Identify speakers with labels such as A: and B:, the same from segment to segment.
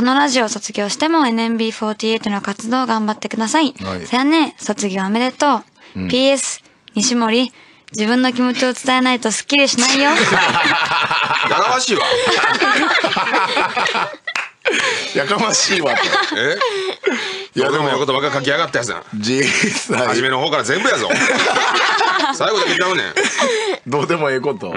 A: このラジオを卒業しても NMB48 の活動を頑張ってください。
B: はい。
A: さやね、卒業おめでとう。PS、西森、自分の気持ちを伝えないとスッキリしないよ。
C: やらわしいわ。
B: やかましいわ。と
C: え？
B: いやでも
C: いやでものことばっかり書きやがったやつやん
B: 実際
C: 初めの方から全部やぞ。最後だけちゃうねん。
B: どうでもええこと、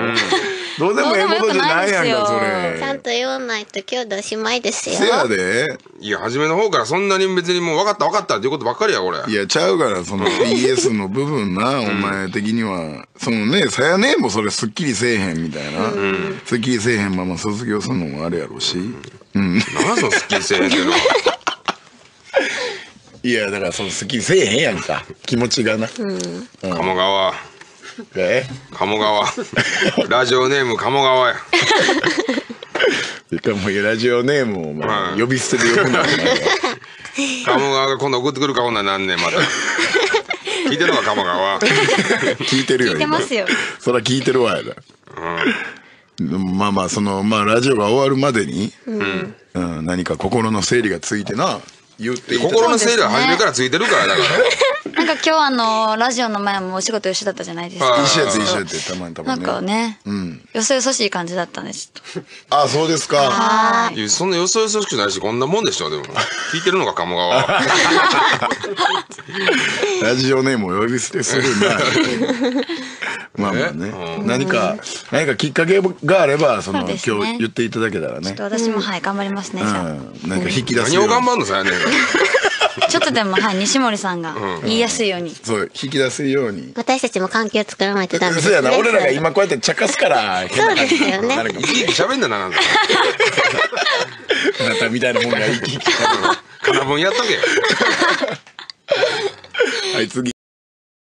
B: どうでもええことじゃないやんかそれ。
D: ちゃんと言わないと今日でおしまいですよ。
B: せやで。
C: いや初めの方からそんなに別にもう分かった分かったっていうことばっかりやこれ。
B: いやちゃうからその PS の部分な、お前的には。そのねさやねんもそれすっきりせえへんみたいな、すっきりせえへんまま卒業するのもあれやろうし。うん。
C: 何そのスッキリせえへんっていうのはい
B: やだからそのすっきりせえへんやんか。気持ちがな、
C: 鴨川
B: え
C: 鴨川。ラジオネーム鴨川や。
B: いかもうラジオネームをお前、
C: はい。
B: 呼び捨てで呼ぶなは
C: 鴨川が今度送ってくるかほんならなんねんまた。聞いてるのか鴨川。
B: 聞いてるよ
A: 聞いてますよ。
B: 今そら聞いてるわやだまあまあそのまあラジオが終わるまでに、うん。何か心の整理がついてな言っていただ
C: 心の整理は初めからついてるからだから
A: なんか今日あの、ラジオの前もお仕事一緒だったじゃないですか。
C: はい
B: 一緒やつ一緒やってたまにたま
A: なん
B: にね。
A: かね、よそよそしい感じだったんです。
B: あそうですか。
C: い。やそんなよそよそしくないしこんなもんでしょでも。聞いてるのか鴨川は。
B: ラジオネームを呼び捨てするな。まあまあね。何か何かきっかけがあればその
A: ね。
B: 今日言っていただけたらね。
A: ちょっと私もはい、頑張りますね、じゃあ。
B: うん。何か引き出す
C: 何を
B: ように
C: 頑張んのさやね。ん
A: ちょっとでも、はい、西森さんが言いやすいように。
B: そう引き出すように。
D: 私たちも環境を作らないとダメです
B: そう
D: ね
B: やな俺らが今こうやって茶化すから変な感じになるかも
C: 生き生き喋んだななんか
B: あなたみたいなもんが生き生き
C: 金分やっとけ。
B: はい次